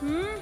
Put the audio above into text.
Hmm?